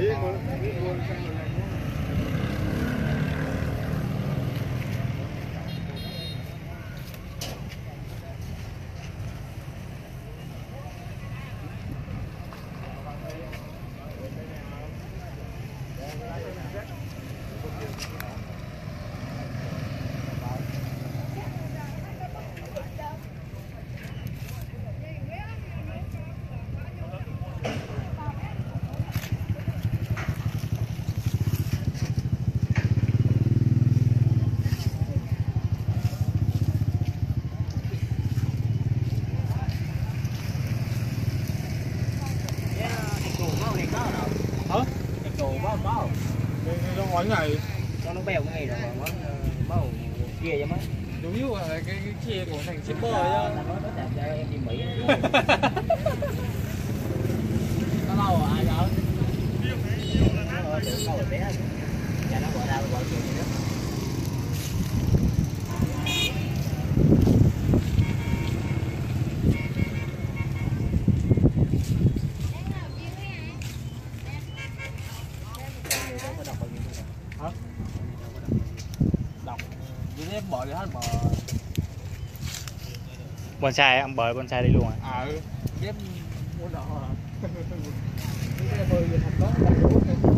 एक mỗi ngày. Cho nó bèo ngày rồi mà nó máu kia cho mấy. Giống như là cái, cái kia của thành shipper Ờ, nhá nó nó cho em đi mỹ. Nó rồi ai đó? Ờ, đâu nó gọi ra gọi kia bỏ đi hết mà bonsai ông bời bonsai đi luôn à à ghép mua nọ à